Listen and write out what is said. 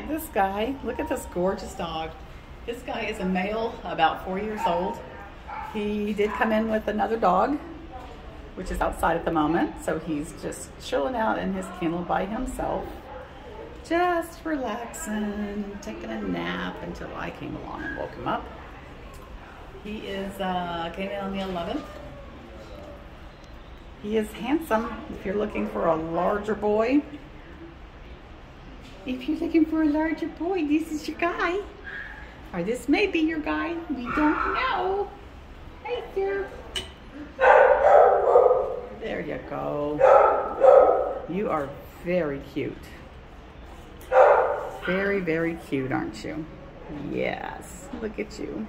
right, this guy, look at this gorgeous dog. This guy is a male, about four years old. He did come in with another dog, which is outside at the moment. So he's just chilling out in his kennel by himself, just relaxing, taking a nap until I came along and woke him up. He is, uh, came in on the 11th. He is handsome if you're looking for a larger boy. If you're looking for a larger boy, this is your guy. Or this may be your guy. We don't know. Hey, sir. There you go. You are very cute. Very, very cute, aren't you? Yes. Look at you.